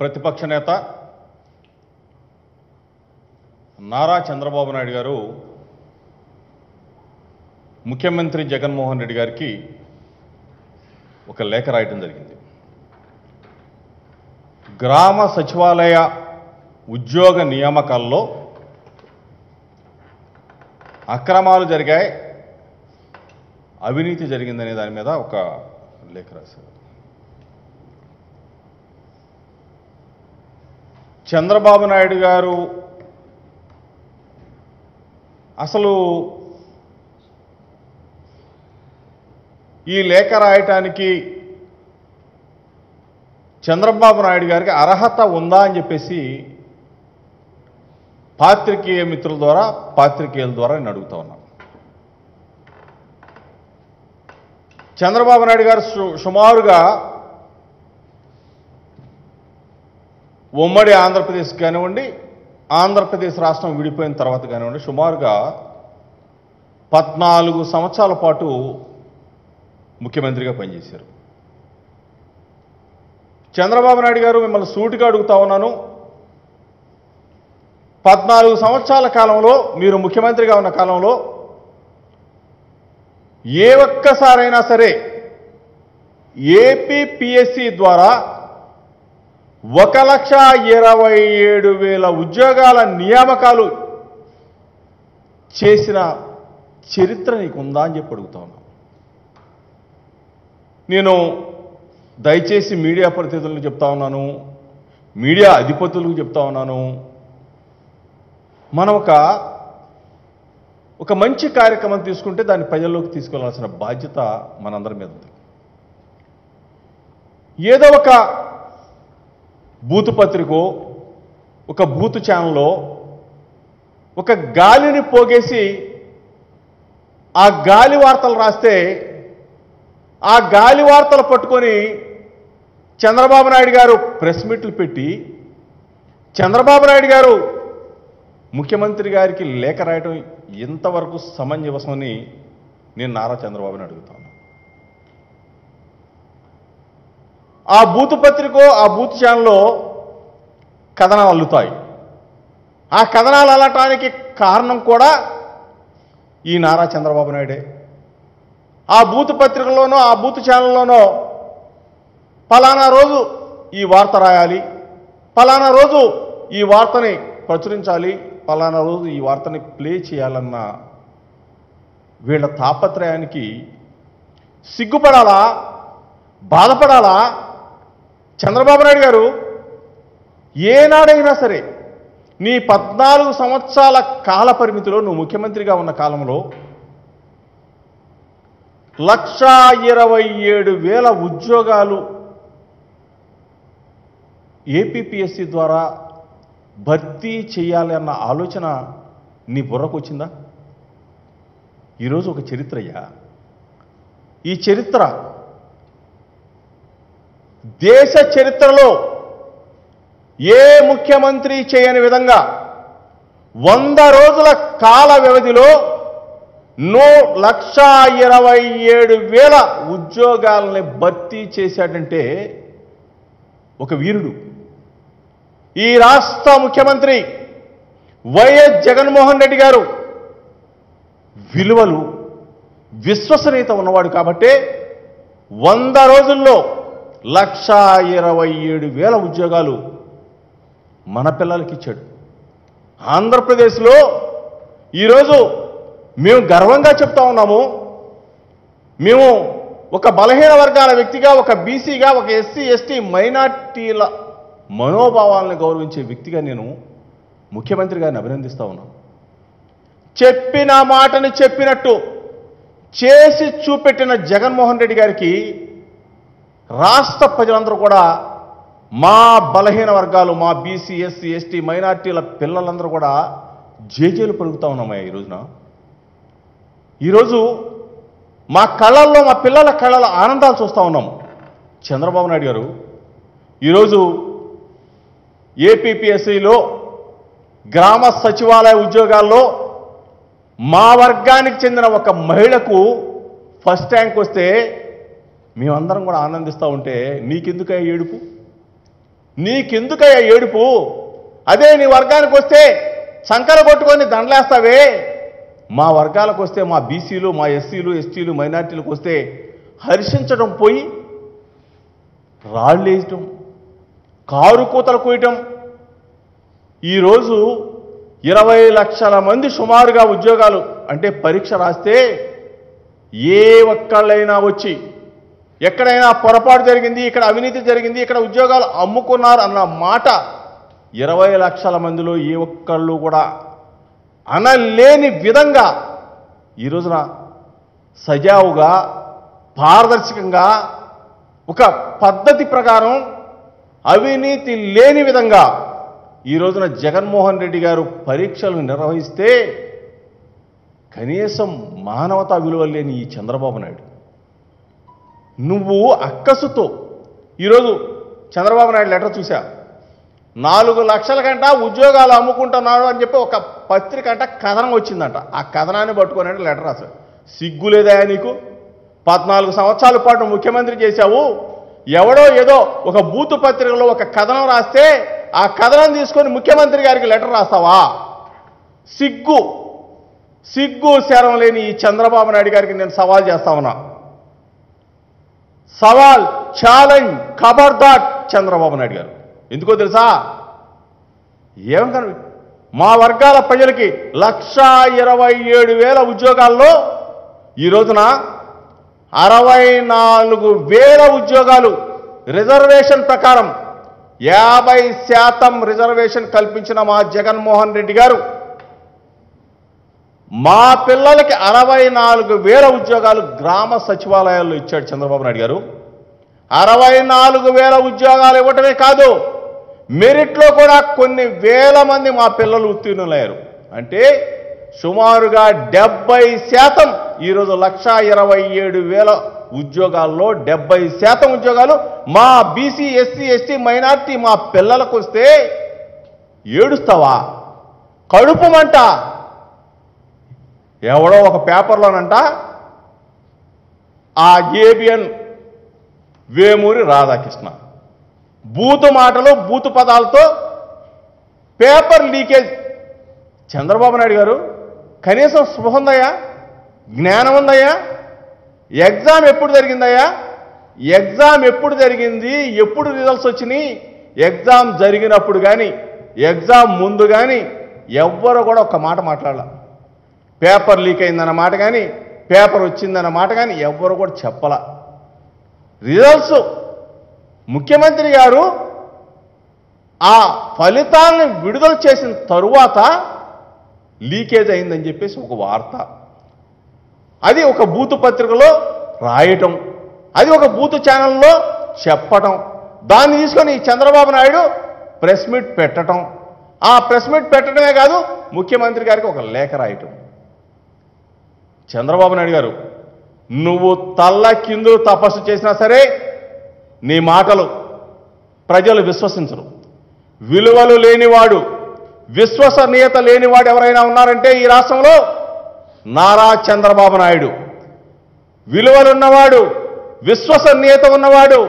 ప్రతిపక్ష నేత నారా చంద్రబాబు నాయుడు గారు ముఖ్యమంత్రి జగన్మోహన్ రెడ్డి గారికి ఒక లేఖ రాయటం జరిగింది. గ్రామ సచివాలయ ఉద్యోగ నియామకాల్లో అక్రమాలు జరిగాయి అవినీతి జరిగిందనే దాని మీద ఒక లేఖ రాశారు. చంద్రబాబు నాయుడు గారు అసలు ఈ లేఖ రాయటానికి చంద్రబాబు నాయుడు గారికి అర్హత ఉందా అని చెప్పేసి పాత్రికేయ మిత్రుల ద్వారా పాత్రికేయుల ద్వారా నేను అడుగుతా ఉన్నాను చంద్రబాబు నాయుడు గారు సు- సుమారుగా ఉమ్మడి ఆంధ్రప్రదేశ్ కానివ్వండి ఆంధ్రప్రదేశ్ రాష్ట్రం విడిపోయిన తర్వాత కానివ్వండి సుమారుగా పద్నాలుగు సంవత్సరాల పాటు ముఖ్యమంత్రిగా పనిచేశారు. చంద్రబాబు నాయుడు గారు మిమ్మల్ని సూటిగా అడుగుతా ఉన్నాను. పద్నాలుగు సంవత్సరాల కాలంలో మీరు ముఖ్యమంత్రిగా ఉన్న కాలంలో ఏ ఒక్కసారైనా సరే ఏపీపీఎస్సి ద్వారా ఒక లక్ష ఇరవై ఏడు వేల ఉద్యోగాల నియామకాలు చేసిన చరిత్ర నీకుందా అని చెప్పి అడుగుతా ఉన్నాను నేను దయచేసి మీడియా ప్రతినిధులకు చెప్తా ఉన్నాను మీడియా అధిపతులకు చెప్తా ఉన్నాను. మనం ఒక ఒక మంచి కార్యక్రమం తీసుకుంటే దాన్ని ప్రజల్లోకి తీసుకెళ్ళాల్సిన బాధ్యత మనందరి మీద ఉంది. ఏదో ఒక బూతు పత్రికో ఒక బూతు ఛానల్లో ఒక గాలిని పోగేసి ఆ గాలి వార్తలు రాస్తే ఆ గాలి వార్తలు పట్టుకొని చంద్రబాబు నాయుడు గారు ప్రెస్ మీట్లు పెట్టి చంద్రబాబు నాయుడు గారు ముఖ్యమంత్రి గారికి లేఖ రాయడం ఎంతవరకు సమంజసమని నేను నారా చంద్రబాబుని అడుగుతాను. ఆ బూతు పత్రికో ఆ బూత్ ఛానల్లో కథనాలు అల్లుతాయి. ఆ కథనాలు అల్లటానికి కారణం కూడా ఈ నారా చంద్రబాబు నాయుడే. ఆ బూత్ పత్రికలోనో ఆ బూత్ ఛానల్లోనో ఫలానా రోజు ఈ వార్త రాయాలి ఫలానా రోజు ఈ వార్తని ప్రచురించాలి ఫలానా రోజు ఈ వార్తని ప్లే చేయాలన్న వీళ్ళ తాపత్రయానికి సిగ్గుపడాలా బాధపడాలా చంద్రబాబు నాయుడు గారు ఏనాడైనా సరే నీ పద్నాలుగు సంవత్సరాల కాల పరిమితిలో నువ్వు ముఖ్యమంత్రిగా ఉన్న కాలంలో లక్షా ఇరవై ఏడు వేల ఉద్యోగాలు ఏపీపీఎస్సి ద్వారా భర్తీ చేయాలి అన్న ఆలోచన నీ బుర్రకు వచ్చిందా? ఈరోజు ఒక చరిత్రయ్యా. ఈ చరిత్ర దేశ చరిత్రలో ఏ ముఖ్యమంత్రి చేయని విధంగా వంద రోజుల కాల వ్యవధిలో నో లక్ష ఇరవై ఏడు వేల ఉద్యోగాలని భర్తీ చేశాడంటే ఒక వీరుడు. ఈ రాష్ట్ర ముఖ్యమంత్రి వైఎస్ జగన్మోహన్ రెడ్డి గారు విలువలు విశ్వసనీయత ఉన్నవాడు కాబట్టే వంద రోజుల్లో లక్ష ఇరవై ఏడు వేల ఉద్యోగాలు మన పిల్లలకి ఇచ్చాడు. ఆంధ్రప్రదేశ్లో ఈరోజు మేము గర్వంగా చెప్తా ఉన్నాము మేము ఒక బలహీన వర్గాల వ్యక్తిగా ఒక బీసీగా ఒక ఎస్సీ ఎస్టీ మైనార్టీల మనోభావాలను గౌరవించే వ్యక్తిగా నేను ముఖ్యమంత్రి గారిని అభినందిస్తూ ఉన్నాను. చెప్పిన మాటని చెప్పినట్టు చేసి చూపెట్టిన జగన్మోహన్ రెడ్డి గారికి రాష్ట్ర ప్రజలందరూ కూడా మా బలహీన వర్గాలు మా బీసీ ఎస్సీ ఎస్టీ మైనార్టీల పిల్లలందరూ కూడా జేజేలు పలుకుతా ఉన్నామయ్యా ఈ రోజున. ఈరోజు మా కళల్లో మా పిల్లల కళల ఆనందాలు చూస్తూ ఉన్నాం. చంద్రబాబు నాయుడు గారు ఈరోజు ఏపీపీఎస్సీలో గ్రామ సచివాలయ ఉద్యోగాల్లో మా వర్గానికి చెందిన ఒక మహిళకు ఫస్ట్ ర్యాంక్ వస్తే మేమందరం కూడా ఆనందిస్తూ ఉంటే నీకెందుకు ఏడుపు? నీకెందుకయ్యా ఏడుపు? అదే నీ వర్గానికి వస్తే సంకర కొట్టుకొని దండలేస్తావే? మా వర్గాలకు వస్తే మా బీసీలు మా ఎస్సీలు ఎస్టీలు మైనార్టీలకు వస్తే హర్షించడం పోయి రాళ్ళేయటం కారు కూతలు కూయటం. ఈరోజు ఇరవై లక్షల మంది సుమారుగా ఉద్యోగాలు అంటే పరీక్ష రాస్తే ఏ ఒక్కళ్ళైనా వచ్చి ఎక్కడైనా పొరపాటు జరిగింది ఇక్కడ అవినీతి జరిగింది ఇక్కడ ఉద్యోగాలు అమ్ముకున్నారు అన్న మాట ఇరవై లక్షల మందిలో ఏ ఒక్కళ్ళు కూడా అనలేని విధంగా ఈ రోజున సజావుగా పారదర్శకంగా ఒక పద్ధతి ప్రకారం అవినీతి లేని విధంగా ఈ రోజున జగన్మోహన్ రెడ్డి గారు పరీక్షలు నిర్వహిస్తే కనీసం మానవతా విలువలు లేని ఈ చంద్రబాబు నాయుడు. నువ్వు అక్కసుతో. ఈరోజు చంద్రబాబు నాయుడు లెటర్ చూసా. నాలుగు లక్షల కంట ఉద్యోగాలు అమ్ముకుంటున్నాడు అని చెప్పి ఒక పత్రిక అంట కథనం వచ్చిందంట. ఆ కథనాన్ని పట్టుకొని అంటే లెటర్ రాశాడు. సిగ్గు లేదా నీకు? పద్నాలుగు సంవత్సరాల పాటు ముఖ్యమంత్రి చేశావు. ఎవడో ఏదో ఒక బూతు పత్రికలో ఒక కథనం రాస్తే ఆ కథనం తీసుకొని ముఖ్యమంత్రి గారికి లెటర్ రాస్తావా? సిగ్గు. సిగ్గు శరం లేని ఈ చంద్రబాబు నాయుడు గారికి నేను సవాల్ చేస్తా ఉన్నా. సవాల్ ఛాలెంజ్ ఖబర్దార్ చంద్రబాబు నాయుడు గారు. ఎందుకో తెలుసా? ఏమంటారు మా వర్గాల ప్రజలకి లక్షా ఇరవై ఏడు వేల ఉద్యోగాల్లో ఈ రోజున అరవై నాలుగు వేల ఉద్యోగాలు రిజర్వేషన్ ప్రకారం యాభై శాతం రిజర్వేషన్ కల్పించిన మా జగన్మోహన్ రెడ్డి గారు మా పిల్లలకి అరవై నాలుగు వేల ఉద్యోగాలు గ్రామ సచివాలయాల్లో ఇచ్చాడు చంద్రబాబు నాయుడు గారు. అరవై నాలుగు వేల ఉద్యోగాలు ఇవ్వటమే కాదు మెరిట్లో కూడా కొన్ని వేల మంది మా పిల్లలు ఉత్తీర్ణులయ్యారు. అంటే సుమారుగా డెబ్బై శాతం ఈరోజు లక్ష ఇరవై ఏడు వేల ఉద్యోగాల్లో డెబ్బై శాతం ఉద్యోగాలు మా బీసీ ఎస్సీ ఎస్టీ మైనార్టీ మా పిల్లలకు వస్తే ఏడుస్తావా? కడుపుమంట ఎవడో ఒక పేపర్లోనంట ఆ ఏబిఎన్ వేమూరి రాధాకృష్ణ. బూతు మాటలు బూతు పదాలతో పేపర్ లీకేజ్. చంద్రబాబు నాయుడు గారు కనీసం స్పృహ ఉందయ్యా? జ్ఞానం ఉందయ్యా? ఎగ్జామ్ ఎప్పుడు జరిగిందయ్యా? ఎగ్జామ్ ఎప్పుడు జరిగింది? ఎప్పుడు రిజల్ట్స్ వచ్చినాయి? ఎగ్జామ్ జరిగినప్పుడు కానీ ఎగ్జామ్ ముందు కానీ ఎవ్వరు కూడా ఒక మాట మాట్లాడాల. పేపర్ లీక్ అయిందన్న మాట కానీ పేపర్ వచ్చిందన్న మాట కానీ ఎవ్వరు కూడా చెప్పాల. రిజల్ట్స్. ముఖ్యమంత్రి గారు ఆ ఫలితాలను విడుదల చేసిన తరువాత లీకేజ్ అయిందని చెప్పేసి ఒక వార్త. అది ఒక బూతు పత్రికలో రాయటం. అది ఒక బూతు ఛానల్లో చెప్పటం. దాన్ని తీసుకొని చంద్రబాబు నాయుడు ప్రెస్ మీట్ పెట్టడం ఆ ప్రెస్ మీట్ పెట్టడమే కాదు ముఖ్యమంత్రి గారికి ఒక లేఖ రాయటం. చంద్రబాబు నాయుడు గారు నువ్వు తల్ల కిందు తపస్సు చేసినా సరే నీ మాటలు ప్రజలు విశ్వసించరు. విలువలు లేనివాడు విశ్వసనీయత లేనివాడు ఎవరైనా ఉన్నారంటే ఈ రాష్ట్రంలో నారా చంద్రబాబు నాయుడు. విలువలున్నవాడు విశ్వసనీయత ఉన్నవాడు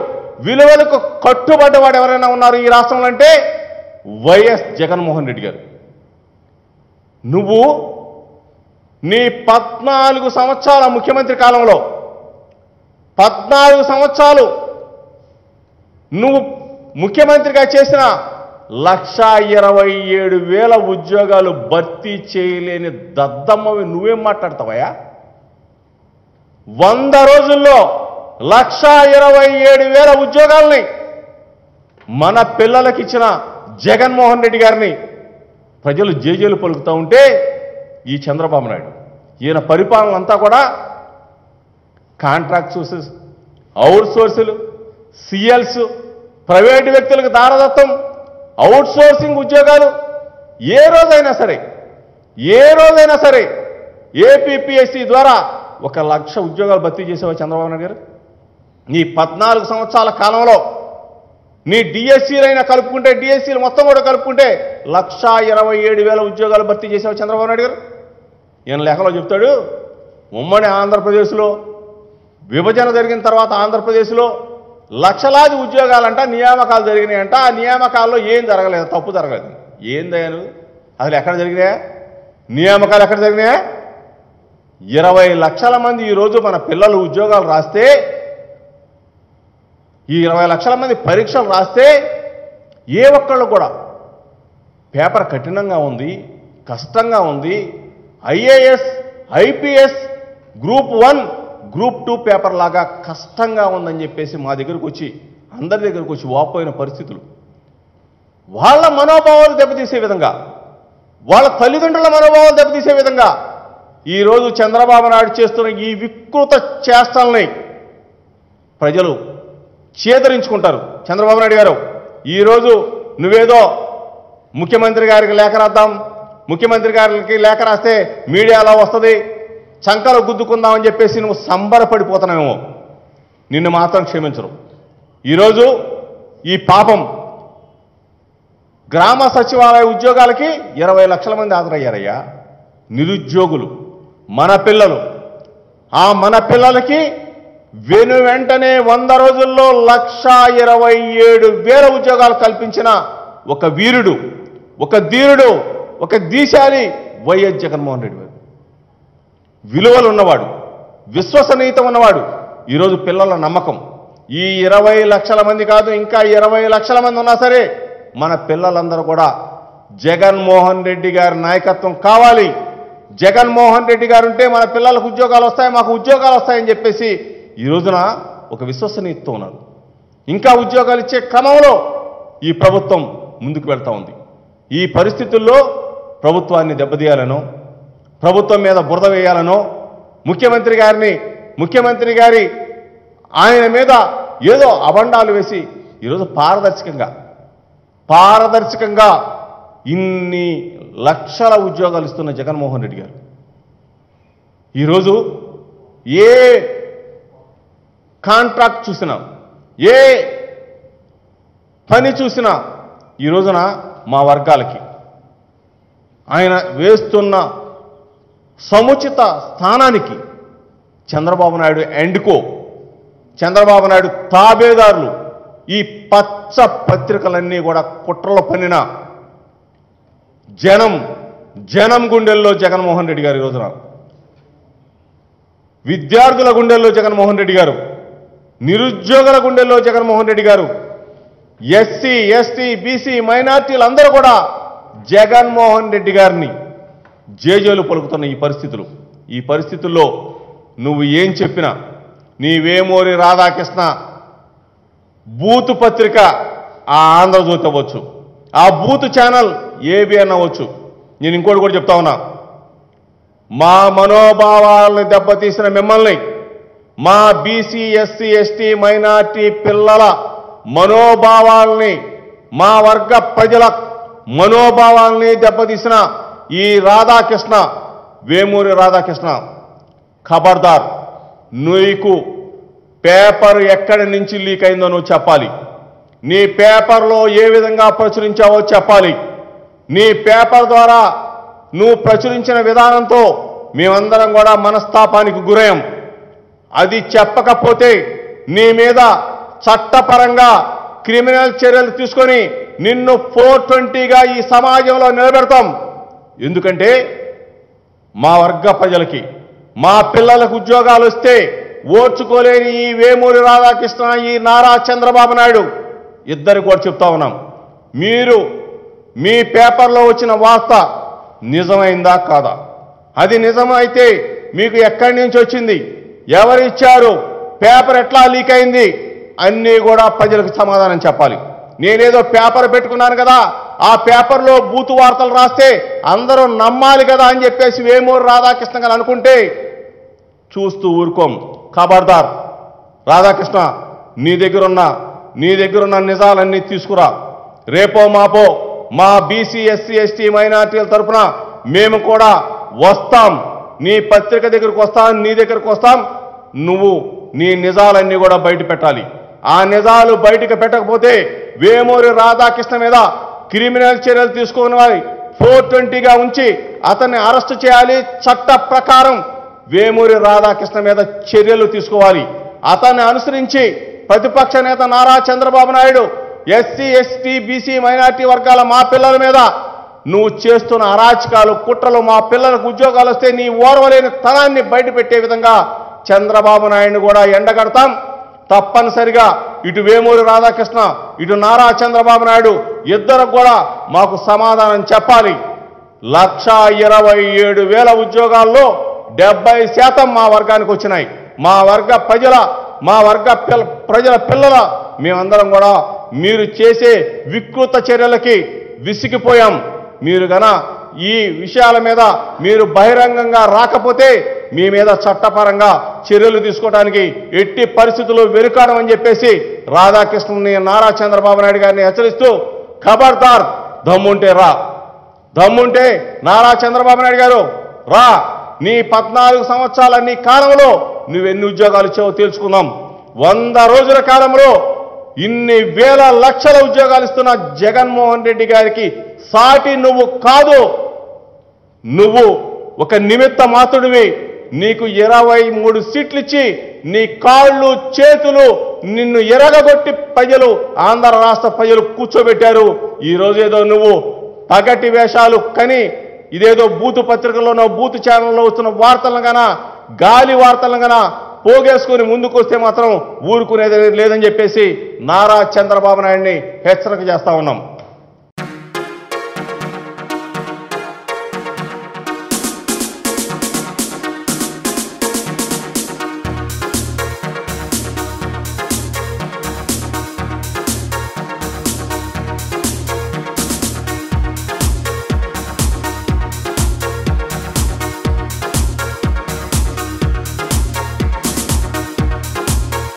విలువలకు కట్టుబడ్డవాడు ఎవరైనా ఉన్నారు ఈ రాష్ట్రంలో అంటే వైఎస్ జగన్మోహన్ రెడ్డి గారు. నువ్వు నీ పద్నాలుగు సంవత్సరాల ముఖ్యమంత్రి కాలంలో పద్నాలుగు సంవత్సరాలు నువ్వు ముఖ్యమంత్రిగా చేసిన లక్ష ఇరవై ఏడు వేల ఉద్యోగాలు భర్తీ చేయలేని దద్దమ్మవి నువ్వేం మాట్లాడతావయ్యా? వంద రోజుల్లో లక్ష ఇరవై ఏడు వేల ఉద్యోగాల్ని మన పిల్లలకిచ్చిన జగన్మోహన్ రెడ్డి గారిని ప్రజలు జేజేలు పలుకుతూ ఉంటే ఈ చంద్రబాబు నాయుడు. ఈయన పరిపాలన అంతా కూడా కాంట్రాక్ట్ సోర్సెస్ అవుట్ సోర్సులు సిఎల్స్ ప్రైవేటు వ్యక్తులకు దారదత్తం అవుట్ సోర్సింగ్ ఉద్యోగాలు ఏ రోజైనా సరే ఏ రోజైనా సరే ఏపీపీఎస్సీ ద్వారా ఒక లక్ష ఉద్యోగాలు భర్తీ చేసేవా చంద్రబాబు నాయుడు గారు. నీ పద్నాలుగు సంవత్సరాల కాలంలో నీ డిఎస్సీలైనా కలుపుకుంటే డిఎస్సీలు మొత్తం కూడా కలుపుకుంటే లక్షా ఇరవై ఏడు వేల ఉద్యోగాలు భర్తీ చేసేవా చంద్రబాబు నాయుడు గారు. ఈయన లేఖలో చెప్తాడు ఉమ్మడి ఆంధ్రప్రదేశ్లో విభజన జరిగిన తర్వాత ఆంధ్రప్రదేశ్లో లక్షలాది ఉద్యోగాలంట నియామకాలు జరిగినాయంట. ఆ నియామకాల్లో ఏం జరగలేదు తప్పు జరగలేదు. ఏందయ్యాను అసలు ఎక్కడ జరిగినాయా? నియామకాలు ఎక్కడ జరిగినాయా? ఇరవై లక్షల మంది ఈరోజు మన పిల్లలు ఉద్యోగాలు రాస్తే ఈ ఇరవై లక్షల మంది పరీక్షలు రాస్తే ఏ ఒక్కళ్ళు కూడా పేపర్ కఠినంగా ఉంది కష్టంగా ఉంది IAS IPS group one group two paper లాగా కష్టంగా ఉందని చెప్పేసి మా దగ్గరకు వచ్చి అందరి దగ్గరకు వచ్చి వాపోయిన పరిస్థితులు. వాళ్ళ మనోభావాలు దెబ్బతీసే విధంగా వాళ్ళ తల్లిదండ్రుల మనోభావాలు దెబ్బతీసే విధంగా ఈరోజు చంద్రబాబు నాయుడు చేస్తున్న ఈ వికృత చేష్టల్ని ప్రజలు చేదరించుకుంటారు. చంద్రబాబు నాయుడు గారు ఈరోజు నువ్వేదో ముఖ్యమంత్రి గారికి లేఖ రాద్దాం ముఖ్యమంత్రి గారికి లేఖ రాస్తే మీడియాలో వస్తుంది చంకలు గుద్దుకుందామని చెప్పేసి నువ్వు సంబరపడిపోతున్నావేమో. నిన్ను మాత్రం క్షమించరు. ఈరోజు ఈ పాపం గ్రామ సచివాలయ ఉద్యోగాలకి ఇరవై లక్షల మంది హాజరయ్యారయ్యా. నిరుద్యోగులు మన పిల్లలు. ఆ మన పిల్లలకి వెను వెంటనే వంద రోజుల్లో లక్ష ఇరవై ఏడు వేల ఉద్యోగాలు కల్పించిన ఒక వీరుడు ఒక ధీరుడు ఒక దీశాలి వైఎస్ జగన్మోహన్ రెడ్డి గారు విలువలు ఉన్నవాడు విశ్వసనీయత ఉన్నవాడు ఈరోజు పిల్లల నమ్మకం. ఈ ఇరవై లక్షల మంది కాదు ఇంకా ఇరవై లక్షల మంది ఉన్నా సరే మన పిల్లలందరూ కూడా జగన్మోహన్ రెడ్డి గారి నాయకత్వం కావాలి. జగన్మోహన్ రెడ్డి గారు ఉంటే మన పిల్లలకు ఉద్యోగాలు వస్తాయి మాకు ఉద్యోగాలు వస్తాయని చెప్పేసి ఈ రోజున ఒక విశ్వసనీయతతో ఉన్నారు. ఇంకా ఉద్యోగాలు ఇచ్చే క్రమంలో ఈ ప్రభుత్వం ముందుకు వెళ్తూ ఉంది. ఈ పరిస్థితుల్లో ప్రభుత్వాన్ని దెబ్బతీయాలనో ప్రభుత్వం మీద బురద వేయాలనో ముఖ్యమంత్రి గారిని ముఖ్యమంత్రి గారి ఆయన మీద ఏదో అబండాలు వేసి ఈరోజు పారదర్శకంగా పారదర్శకంగా ఇన్ని లక్షల ఉద్యోగాలు ఇస్తున్న జగన్మోహన్ రెడ్డి గారు. ఈరోజు ఏ కాంట్రాక్ట్ చూసినా ఏ పని చూసినా ఈ రోజున మా వర్గాలకి ఆయన వేస్తున్న సముచిత స్థానానికి చంద్రబాబు నాయుడు ఎండ్కో. చంద్రబాబు నాయుడు తాబేదారులు. ఈ పచ్చ పత్రికలన్నీ కూడా కుట్రలు పన్నిన జనం జనం గుండెల్లో జగన్మోహన్ రెడ్డి గారు ఈ రోజున. విద్యార్థుల గుండెల్లో జగన్మోహన్ రెడ్డి గారు నిరుద్యోగుల గుండెల్లో జగన్మోహన్ రెడ్డి గారు ఎస్సీ ఎస్టీ బీసీ మైనార్టీలు అందరూ కూడా జగన్మోహన్ రెడ్డి గారిని జేజేలు పలుకుతున్న ఈ పరిస్థితులు. ఈ పరిస్థితుల్లో నువ్వు ఏం చెప్పినా నీ వేమూరి రాధాకృష్ణ బూతు పత్రిక ఆ ఆంధ్రజ్యోతి అవ్వచ్చు ఆ బూత్ ఛానల్ ఏబిఎన్ అవ్వచ్చు. నేను ఇంకోటి కూడా చెప్తా ఉన్నా మా మనోభావాలను దెబ్బతీసిన మిమ్మల్ని మా బీసీ ఎస్సీ ఎస్టీ మైనార్టీ పిల్లల మనోభావాల్ని మా వర్గ ప్రజల మనోభావాల్ని దెబ్బతీసిన ఈ రాధాకృష్ణ వేమూరి రాధాకృష్ణ ఖబర్దార్ నీకు పేపర్ ఎక్కడి నుంచి లీక్ అయిందో నువ్వు చెప్పాలి. నీ పేపర్లో ఏ విధంగా ప్రచురించావో చెప్పాలి. నీ పేపర్ ద్వారా నువ్వు ప్రచురించిన విధానంతో మేమందరం కూడా మనస్తాపానికి గురయం అది చెప్పకపోతే నీ మీద చట్టపరంగా క్రిమినల్ చర్యలు తీసుకొని నిన్ను ఫోర్ ట్వంటీగా ఈ సమాజంలో నిలబెడతాం. ఎందుకంటే మా వర్గ ప్రజలకి మా పిల్లలకు ఉద్యోగాలు వస్తే ఓర్చుకోలేని ఈ వేమూరి రాధాకృష్ణ ఈ నారా చంద్రబాబు నాయుడు ఇద్దరు కూడా చెప్తా ఉన్నాం. మీరు మీ పేపర్లో వచ్చిన వార్త నిజమైందా కాదా? అది నిజమైతే మీకు ఎక్కడి నుంచి వచ్చింది? ఎవరు ఇచ్చారు పేపర్ ఎట్లా లీక్ అయింది? అన్నీ కూడా ప్రజలకు సమాధానం చెప్పాలి. నేనేదో పేపర్ పెట్టుకున్నాను కదా ఆ పేపర్లో బూతు వార్తలు రాస్తే అందరూ నమ్మాలి కదా అని చెప్పేసి వేమూరు రాధాకృష్ణ గారు అనుకుంటే చూస్తూ ఊరుకోం. ఖబర్దార్ రాధాకృష్ణ నీ దగ్గరున్న నీ దగ్గరున్న నిజాలన్నీ తీసుకురా. రేపో మాపో మా బీసీ ఎస్సీ ఎస్టీ మైనార్టీల తరపున మేము కూడా వస్తాం. నీ పత్రిక దగ్గరకు వస్తాం నీ దగ్గరకు వస్తాం. నువ్వు నీ నిజాలన్నీ కూడా బయట పెట్టాలి. ఆ నిజాలు బయటకు పెట్టకపోతే వేమూరి రాధాకృష్ణ మీద క్రిమినల్ చర్యలు తీసుకుని ఫోర్ ట్వంటీగా ఉంచి అతన్ని అరెస్ట్ చేయాలి చట్ట ప్రకారం వేమూరి రాధాకృష్ణ మీద చర్యలు తీసుకోవాలి. అతన్ని అనుసరించి ప్రతిపక్ష నేత Nara Chandrababu Naidu SC ST BC minority వర్గాల మా పిల్లల మీద నువ్వు చేస్తున్న అరాచకాలు కుట్రలు మా పిల్లలకు ఉద్యోగాలు వస్తే నీ ఓర్వలేని తనాన్ని బయటపెట్టే విధంగా చంద్రబాబు నాయుడిని కూడా ఎండగడతాం. తప్పనిసరిగా ఇటు వేమూరి రాధాకృష్ణ ఇటు నారా చంద్రబాబు నాయుడు ఇద్దరు కూడా మాకు సమాధానం చెప్పాలి. లక్షా ఇరవై ఏడు వేల ఉద్యోగాల్లో డెబ్బై శాతం మా వర్గానికి వచ్చినాయి. మా వర్గ ప్రజల మా వర్గ పిల్ల ప్రజల పిల్లల మేమందరం కూడా మీరు చేసే వికృత చర్యలకి విసిగిపోయాం. మీరు గన ఈ విషయాల మీద మీరు బహిరంగంగా రాకపోతే మీ మీద చట్టపరంగా చర్యలు తీసుకోవడానికి ఎట్టి పరిస్థితుల్లో వెనుకాడమని చెప్పేసి రాధాకృష్ణుని నారా చంద్రబాబు నాయుడు గారిని హెచ్చరిస్తూ ఖబర్దార్ దమ్ముంటే రా. దమ్ముంటే నారా చంద్రబాబు నాయుడు గారు రా. నీ పద్నాలుగు సంవత్సరాల నీ కాలంలో నువ్వెన్ని ఉద్యోగాలు ఇచ్చావో తెలుసుకుందాం. వంద రోజుల కాలంలో ఇన్ని వేల లక్షల ఉద్యోగాలు ఇస్తున్న జగన్మోహన్ రెడ్డి గారికి సాటి నువ్వు కాదు. నువ్వు ఒక నిమిత్త మాత్రుడివి. నీకు ఇరవై మూడు సీట్లు ఇచ్చి నీ కాళ్ళు చేతులు నిన్ను ఎరగగొట్టి ప్రజలు ఆంధ్ర రాష్ట్ర ప్రజలు కూర్చోబెట్టారు. ఈ ఏదో నువ్వు పగటి వేషాలు కని ఇదేదో బూతు పత్రికల్లోనో బూతు ఛానల్లో వస్తున్న వార్తలను గన గాలి వార్తలను గన పోగేసుకొని ముందుకొస్తే మాత్రం ఊరుకునేది లేదని చెప్పేసి నారా చంద్రబాబు నాయుడిని హెచ్చరిక చేస్తా ఉన్నాం.